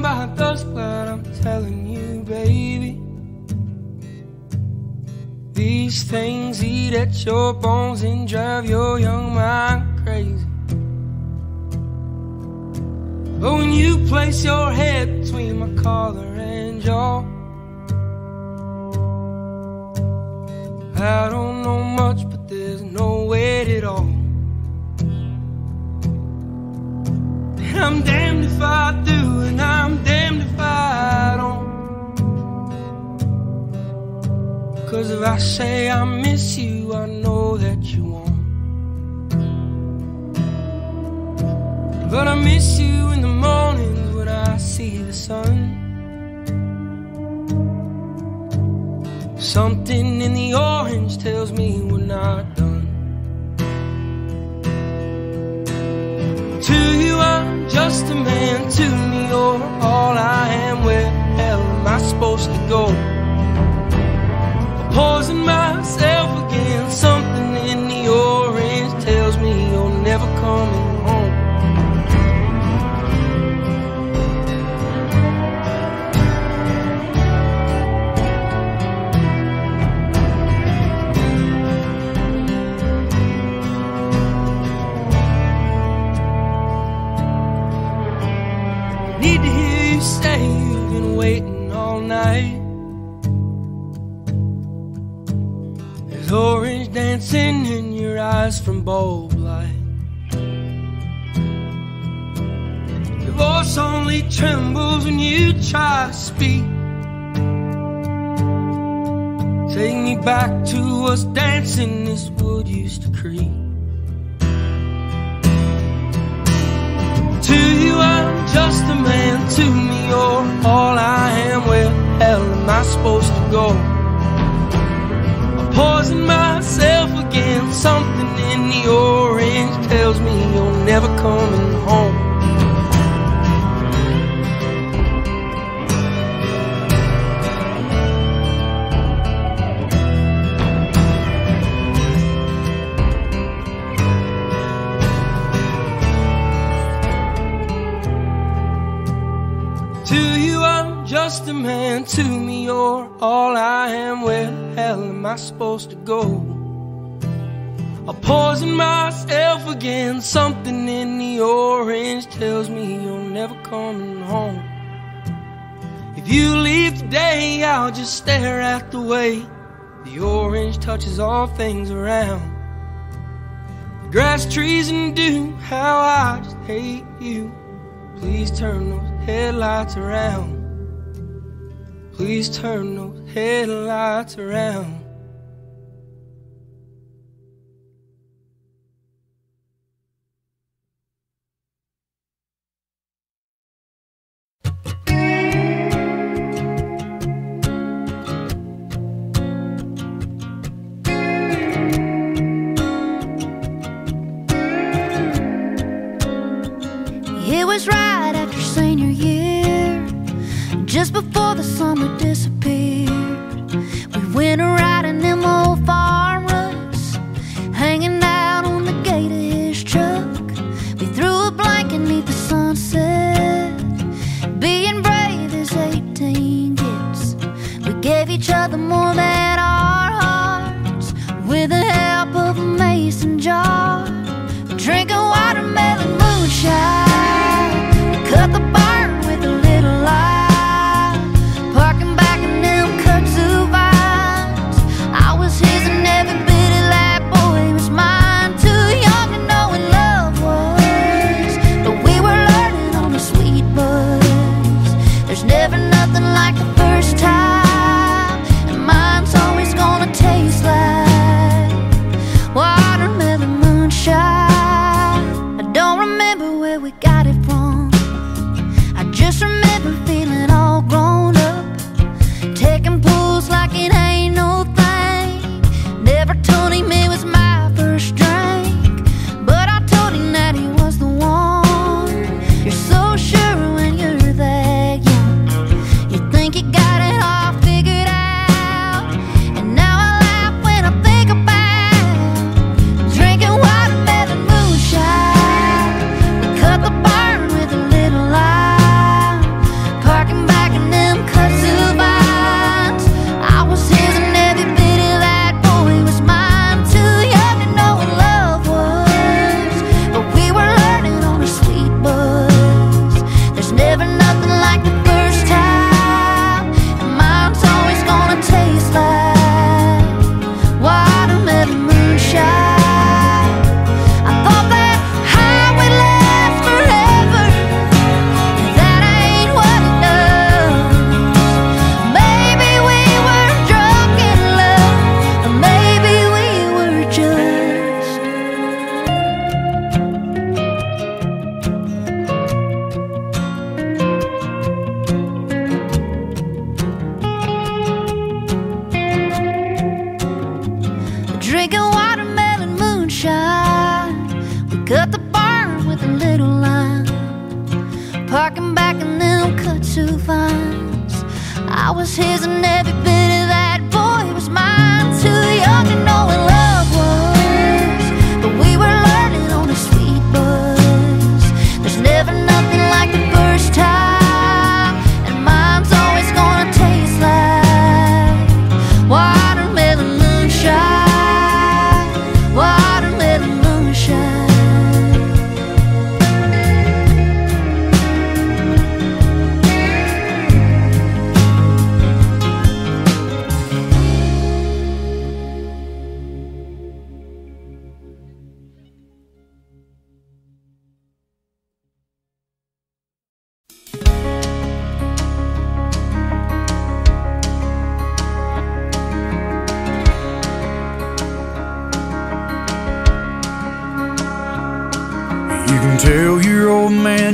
By dusk, but I'm telling you, baby. These things eat at your bones and drive your young mind crazy. But when you place your head between my collar and jaw, I don't know If I say I miss you, I know that you won't. But I miss you in the mornings when I see the sun. Something in the orange tells me we're not done. To you, I'm just a man. To me, you're all I am. Where hell am I supposed to go? Poison myself again. Something in the orange tells me you're never coming voice only trembles when you try to speak. Take me back to us dancing this wood used to creep. To you, I'm just a man. To me, you're all I am. Where hell am I supposed to go? I poison myself again. Something in the orange tells me you're never coming home. Just a man. To me, you're all I am. Where the hell am I supposed to go? I poison myself again. Something in the orange tells me you're never coming home. If you leave today, I'll just stare at the way the orange touches all things around. The grass, trees, and dew. How I just hate you. Please turn those headlights around. Please turn those headlights around. It was right after senior year, just before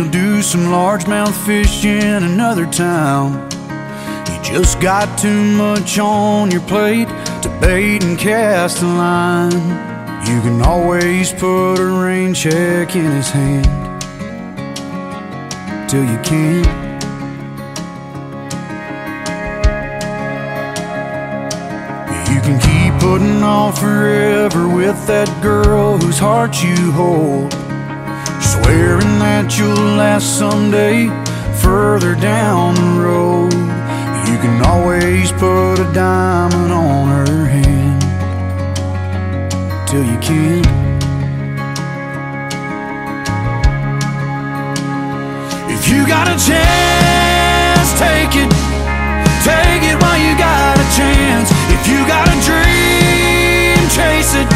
you'll do some largemouth fishing another time. You just got too much on your plate to bait and cast a line. You can always put a rain check in his hand till you can't. You can keep putting off forever with that girl whose heart you hold. Swearing that you'll last someday further down the road. You can always put a diamond on her hand till you can't. If you got a chance, take it. Take it while you got a chance. If you got a dream, chase it.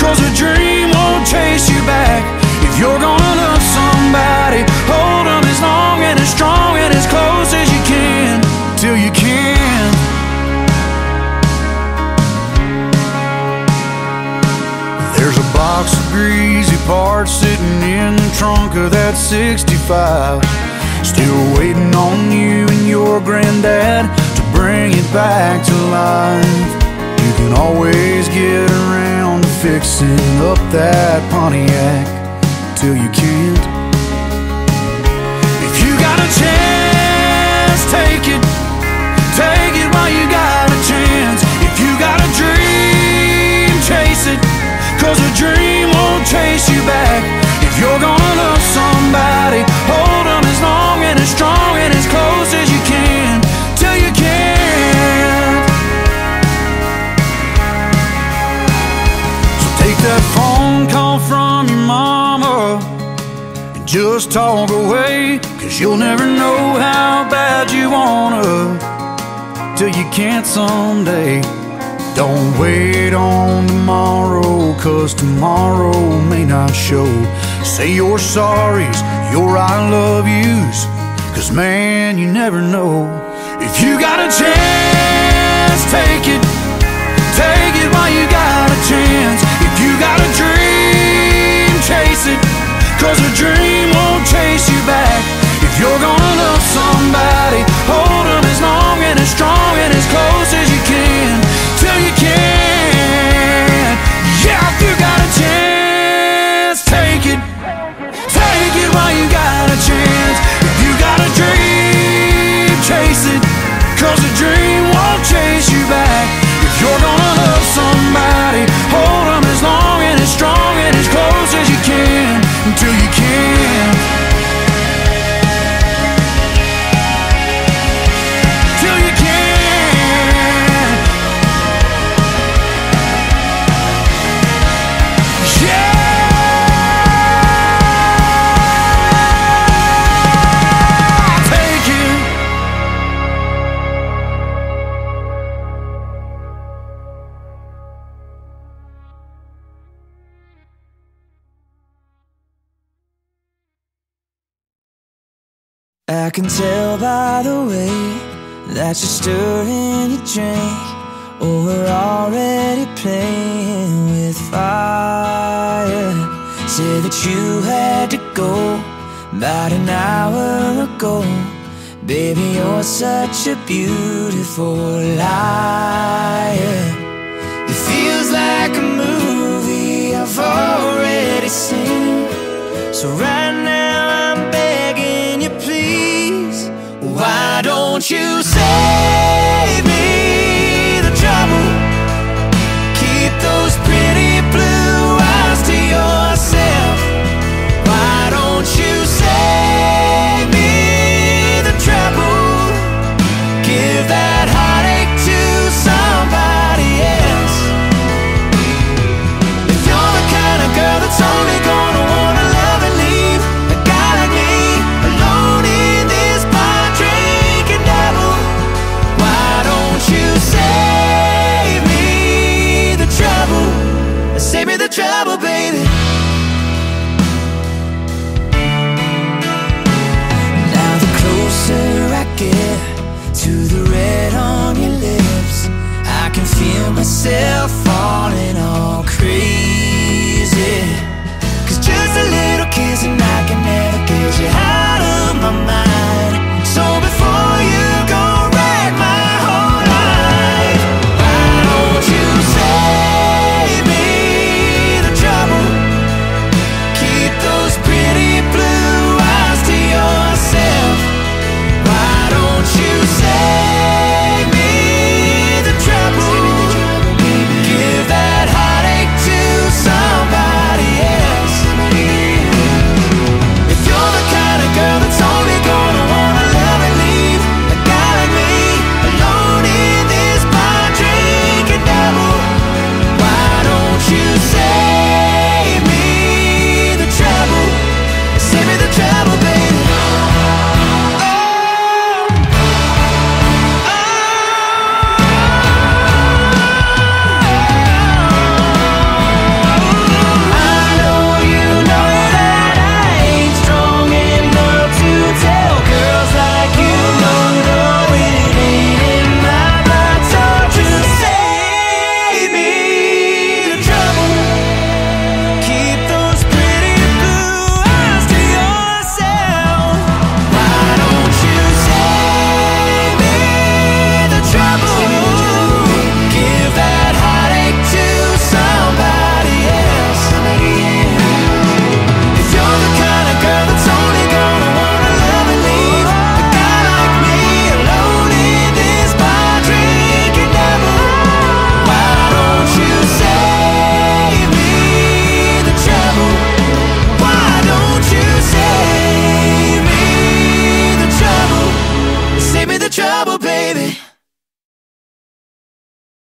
Cause a dream won't chase you back. You're gonna love somebody, hold them as long and as strong and as close as you can. Till you can. There's a box of greasy parts sitting in the trunk of that 65. Still waiting on you and your granddad to bring it back to life. You can always get around to fixing up that Pontiac till you can't. If you got a chance, take it. Take it while you got a chance. If you got a dream, chase it. Cause a dream won't chase you back. If you're gonna phone call from your mama and just talk away. Cause you'll never know how bad you wanna till you can't someday. Don't wait on tomorrow, cause tomorrow may not show. Say your sorries, your I love yous, cause man, you never know. If you got a chance, take it. I can tell by the way that you're stirring your drink. Oh, we're already playing with fire. Say that you had to go about an hour ago. Baby, you're such a beautiful liar. It feels like a movie I've already seen. So right now don't you save me the trouble? Keep those